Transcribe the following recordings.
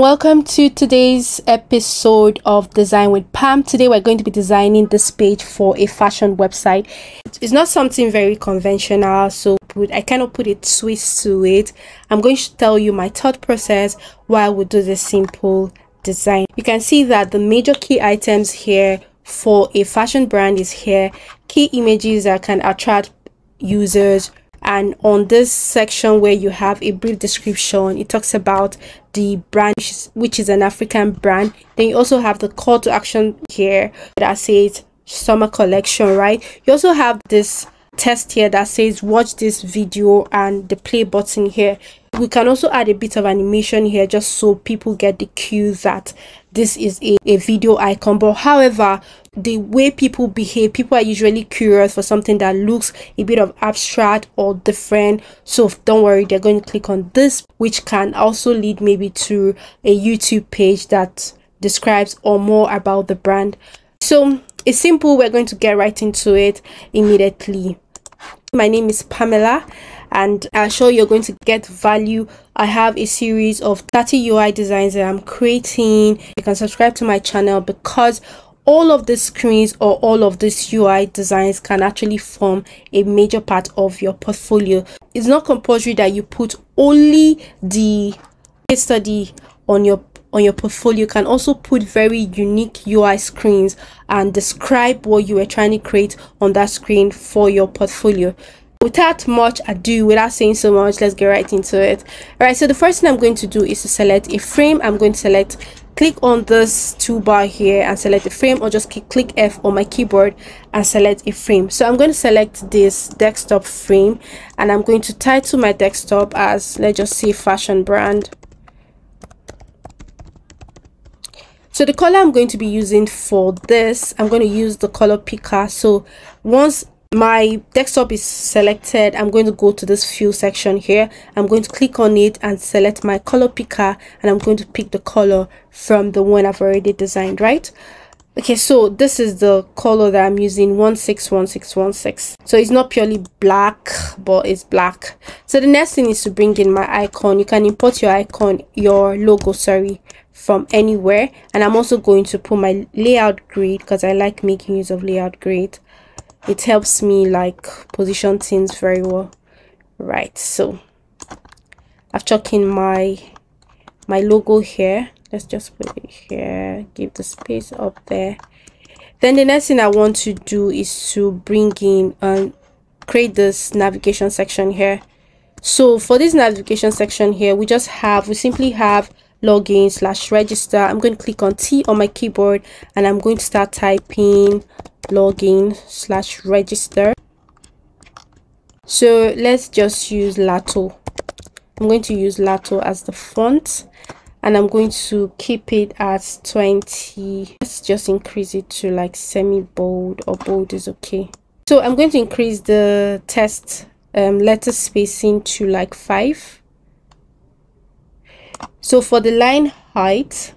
Welcome to today's episode of Design with Pam. Today we're going to be designing this page for a fashion website. It's not something very conventional, so I cannot put a twist to it. I'm going to tell you my thought process while we do this simple design. You can see that the major key items here for a fashion brand is here. Key images that can attract users and on this section where you have a brief description it talks about the brand which is an african brand. Then you also have the call to action here that says summer collection right? You also have this test here that says watch this video and the play button here. We can also add a bit of animation here just so people get the cue that this is a, a video icon but however the way people behave people are usually curious for something that looks a bit of abstract or different. So don't worry they're going to click on this which can also lead maybe to a youtube page that describes or more about the brand. So it's simple. We're going to get right into it immediately. My name is pamela and I'm sure you're going to get value. I have a series of 30 UI designs that I'm creating. You can subscribe to my channel because all of the screens or all of these UI designs can actually form a major part of your portfolio. It's not compulsory that you put only the case study on your on your portfolio you can also put very unique UI screens and describe what you are trying to create on that screen for your portfolio without much ado without saying so much let's get right into it. All right so the first thing i'm going to do is to select a frame. I'm going to select click on this toolbar here and select a frame or just click f on my keyboard and select a frame. So i'm going to select this desktop frame and i'm going to title my desktop as let's just say fashion brand. So the color i'm going to be using for this i'm going to use the color picker so once my desktop is selected. I'm going to go to this fill section here. I'm going to click on it and select my color picker and i'm going to pick the color from the one i've already designed right? Okay so this is the color that i'm using 161616 so it's not purely black but it's black. So the next thing is to bring in my icon. You can import your icon your logo sorry from anywhere. And i'm also going to put my layout grid because i like making use of layout grid it helps me like position things very well. Right so i've chucked in my my logo here. Let's just put it here. Give the space up there. Then the next thing i want to do is to bring in and create this navigation section here. So for this navigation section here we just have we simply have login slash register. I'm going to click on t on my keyboard and i'm going to start typing login slash register. So let's just use lato. I'm going to use lato as the font and i'm going to keep it at 20 let's just increase it to like semi bold or bold is okay. So i'm going to increase the text um, letter spacing to like five. So for the line height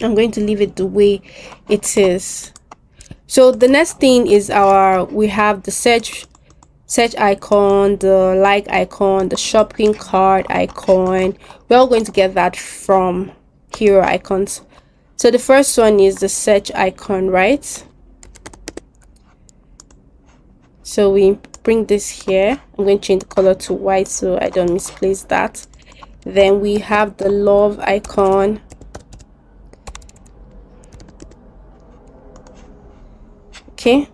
i'm going to leave it the way it is so the next thing is our we have the search search icon the like icon the shopping cart icon. We're all going to get that from Heroicons. So the first one is the search icon right? So we bring this here. I'm going to change the color to white so i don't misplace that. Then we have the love icon okay?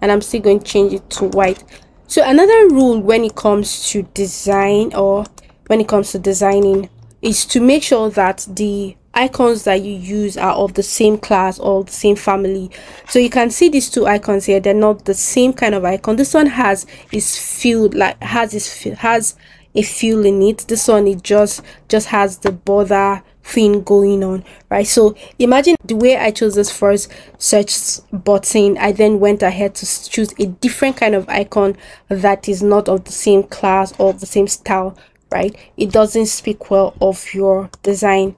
And i'm still going to change it to white. So another rule when it comes to design or when it comes to designing is to make sure that the icons that you use are of the same class or the same family. So you can see these two icons here. They're not the same kind of icon. This one has is filled like has this has a fill in it. This one it just just has the border thing going on right? So imagine the way i chose this first search button. I then went ahead to choose a different kind of icon that is not of the same class or the same style right? It doesn't speak well of your design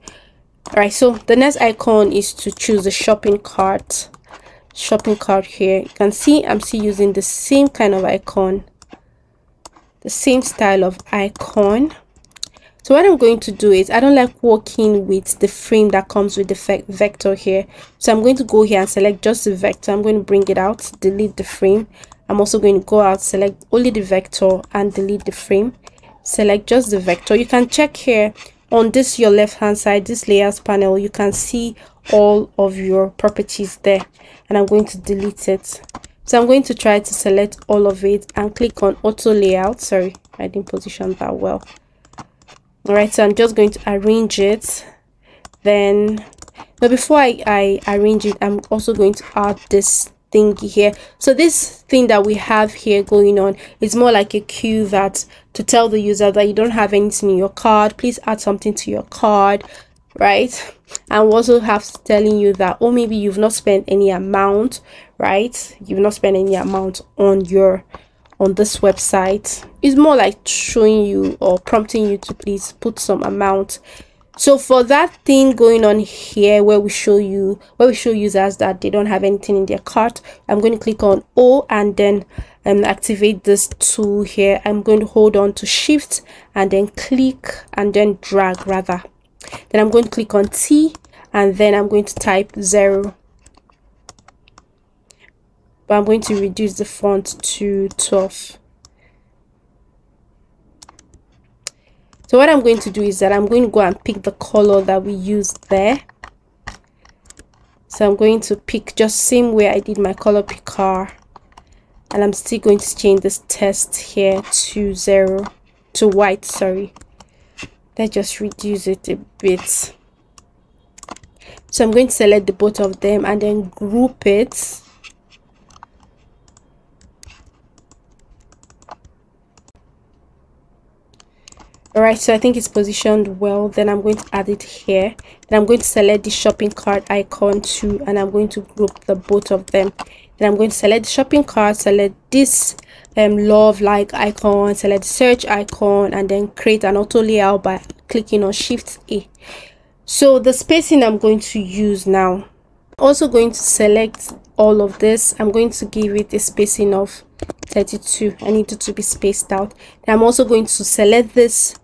right? So the next icon is to choose the shopping cart shopping cart here. You can see i'm still using the same kind of icon the same style of icon so what i'm going to do is i don't like working with the frame that comes with the vector here. So i'm going to go here and select just the vector. I'm going to bring it out delete the frame. I'm also going to go out select only the vector and delete the frame. Select just the vector. You can check here on this your left hand side this layers panel you can see all of your properties there. And i'm going to delete it. So i'm going to try to select all of it and click on auto layout. Sorry i didn't position that well all right so i'm just going to arrange it. Then but before I, I arrange it i'm also going to add this thing here. So this thing that we have here going on is more like a cue that to tell the user that you don't have anything in your card. Please add something to your card right? And we also have telling you that oh maybe you've not spent any amount right? You've not spent any amount on your on this website. It's more like showing you or prompting you to please put some amount. So for that thing going on here where we show you where we show users that they don't have anything in their cart i'm going to click on o and then um, activate this tool here. I'm going to hold on to shift and then click and then drag rather. Then i'm going to click on t and then i'm going to type zero but i'm going to reduce the font to 12 so what i'm going to do is that i'm going to go and pick the color that we used there. So i'm going to pick just same way i did my color picker. And i'm still going to change this text here to zero to white sorry. Let's just reduce it a bit. So i'm going to select the both of them and then group it all right so i think it's positioned well. Then i'm going to add it here. And i'm going to select the shopping cart icon too and i'm going to group the both of them. Then i'm going to select the shopping cart select this um love like icon select search icon and then create an auto layout by clicking on shift a. So the spacing i'm going to use now also going to select all of this. I'm going to give it a spacing of 32 i need it to be spaced out. I'm also going to select this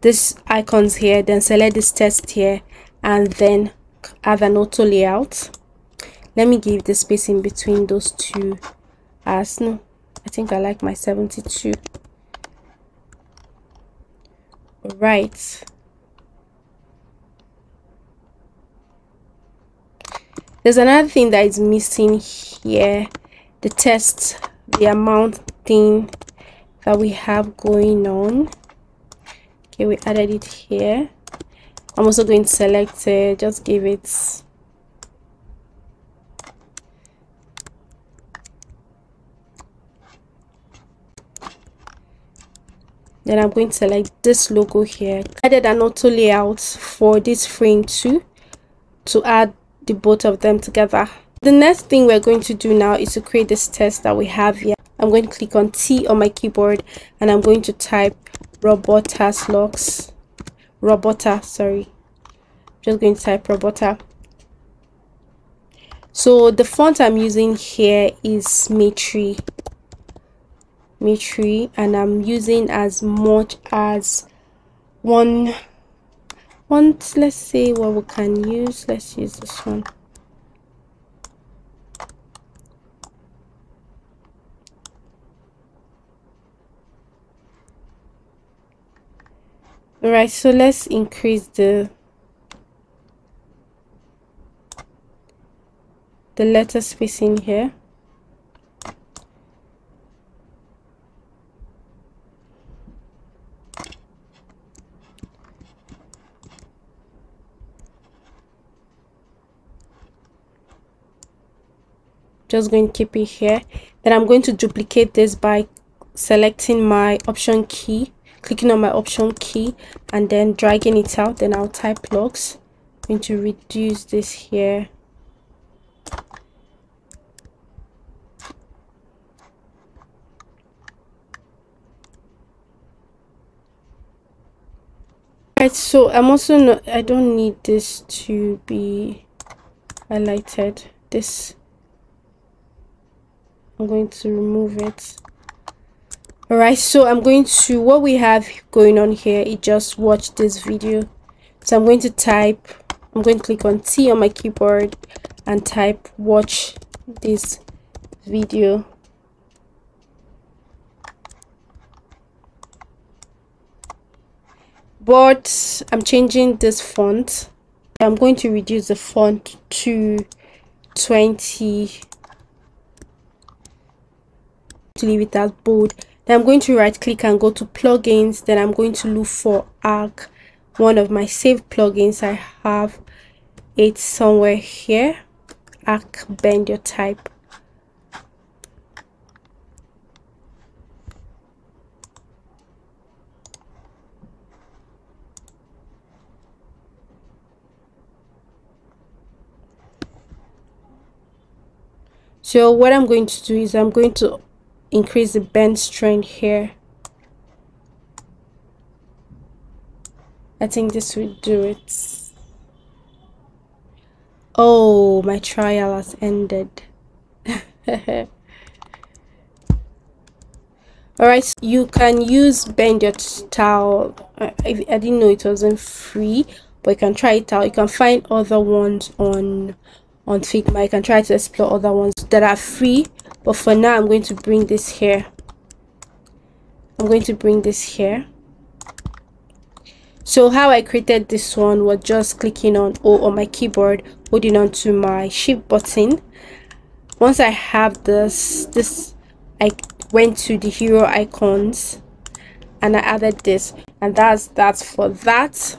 this icons here then select this text here and then add an auto layout. Let me give the spacing between those two as no i think i like my 72 right. There's another thing that is missing here the test the amount thing that we have going on. Okay we added it here. I'm also going to select it. Just give it. Then i'm going to select this logo here. Added an auto layout for this frame too to add the both of them together the next thing we're going to do now is to create this test that we have here. I'm going to click on t on my keyboard and i'm going to type robota slocks robota sorry. Just going to type robota. So the font i'm using here is Matri Matri and i'm using as much as one one let's see what we can use. Let's use this one all right so let's increase the the letter spacing here. Just going to keep it here. Then i'm going to duplicate this by selecting my option key clicking on my option key and then dragging it out then i'll type logs. I'm going to reduce this here. Right so i'm also not i don't need this to be highlighted. This i'm going to remove it alright so i'm going to what we have going on here is just watch this video. So i'm going to type i'm going to click on t on my keyboard and type watch this video. But i'm changing this font. I'm going to reduce the font to 20 to leave it as bold then i'm going to right click and go to plugins. Then i'm going to look for arc one of my saved plugins. I have it somewhere here. Arc bend your type. So what i'm going to do is i'm going to increase the bend strength here. I think this will do it. Oh my trial has ended. Alright so you can use bend your towel. I, I didn't know it wasn't free but you can try it out. You can find other ones on on figma. You can try to explore other ones that are free but for now i'm going to bring this here. I'm going to bring this here. So how i created this one was just clicking on o on my keyboard holding on to my shift button. Once i have this this i went to the Heroicons and i added this. And that's that's for that.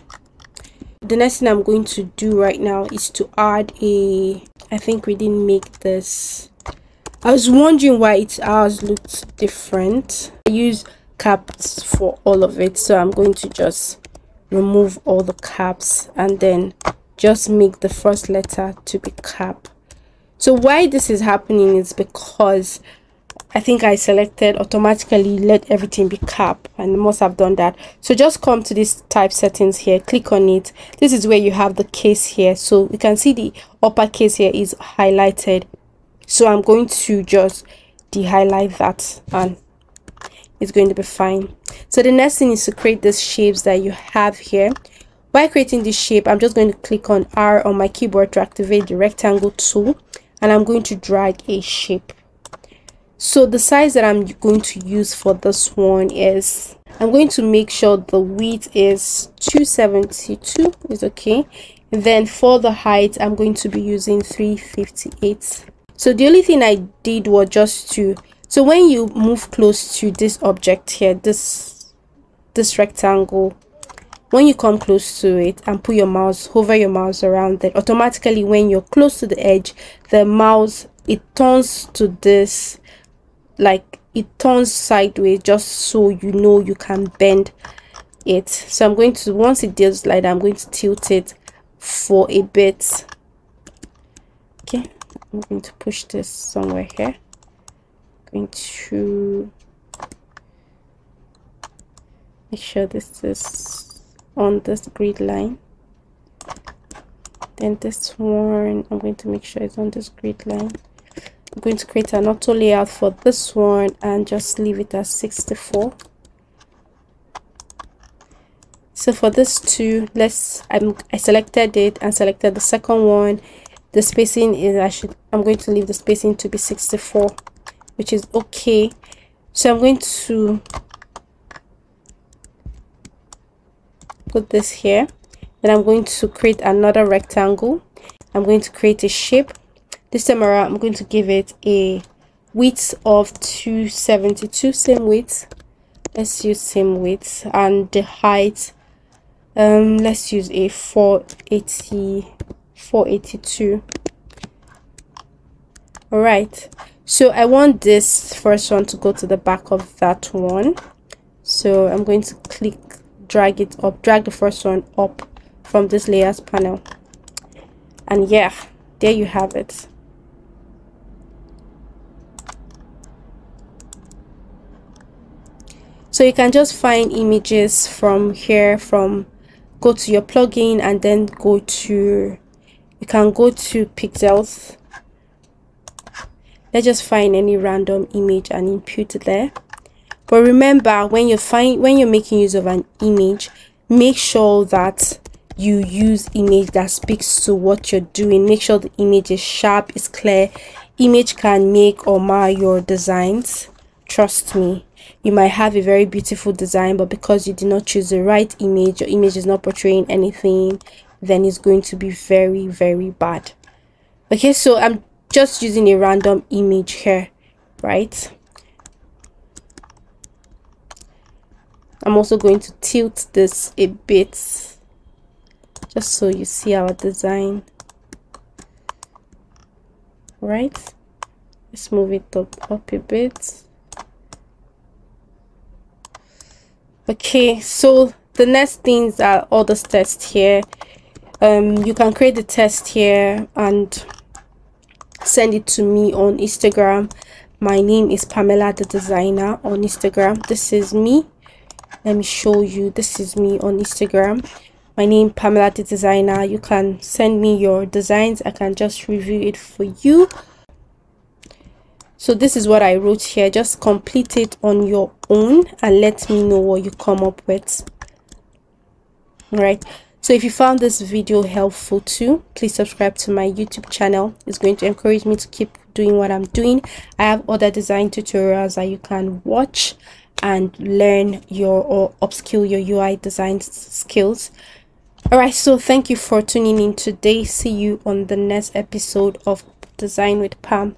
The next thing i'm going to do right now is to add a i think we didn't make this i was wondering why its ours looked different i use caps for all of it so i'm going to just remove all the caps and then just make the first letter to be cap so why this is happening is because I think I selected automatically let everything be cap and must have done that. So just come to this type settings here, click on it. This is where you have the case here. So you can see the upper case here is highlighted. So I'm going to just de-highlight that and it's going to be fine. So the next thing is to create these shapes that you have here. By creating this shape, I'm just going to click on R on my keyboard to activate the rectangle tool and I'm going to drag a shape so the size that i'm going to use for this one is i'm going to make sure the width is 272 is okay and then for the height i'm going to be using 358 so the only thing i did was just to so when you move close to this object here this this rectangle when you come close to it and put your mouse hover your mouse around it automatically when you're close to the edge the mouse it turns to this like it turns sideways just so you know you can bend it. So i'm going to once it does like that i'm going to tilt it for a bit i'm going to push this somewhere here. I'm going to make sure this is on this grid line. Then this one i'm going to make sure it's on this grid line. I'm going to create an auto layout for this one and just leave it as 64 so for this two let's I'm, I selected it and selected the second one the spacing is I should I'm going to leave the spacing to be 64 which is okay. So I'm going to put this here. Then I'm going to create another rectangle. I'm going to create a shape. This time around i'm going to give it a width of 272 same width. Let's use same width and the height. Um let's use a 480 482 all right. So i want this first one to go to the back of that one. So i'm going to click drag it up drag the first one up from this layers panel. And yeah there you have it. So you can just find images from here from go to your plugin and then go to can go to Pexels. Let's just find any random image and input it there. But remember when you're find when you're making use of an image make sure that you use image that speaks to what you're doing. Make sure the image is sharp is clear. Image can make or mar your designs. Trust me. You might have a very beautiful design but because you did not choose the right image your image is not portraying anything then it's going to be very very bad. Okay so i'm just using a random image here right? I'm also going to tilt this a bit just so you see our design. Right? Let's move it up up a bit. Okay so the next things are all the tests here um you can create the test here and send it to me on instagram. My name is pamela the designer on instagram. This is me. Let me show you. This is me on instagram. My name pamela the designer. You can send me your designs. I can just review it for you. So this is what i wrote here. Just complete it on your own and let me know what you come up with. All right so if you found this video helpful too please subscribe to my youtube channel. It's going to encourage me to keep doing what i'm doing. I have other design tutorials that you can watch and learn your or upskill your ui design skills. All right so thank you for tuning in today. See you on the next episode of design with pam